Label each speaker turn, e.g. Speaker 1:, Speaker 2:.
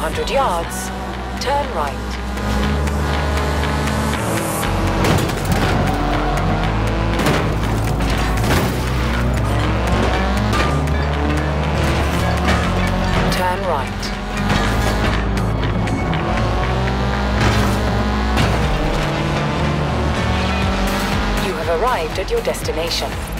Speaker 1: Four hundred yards, turn right. Turn right. You have arrived at your destination.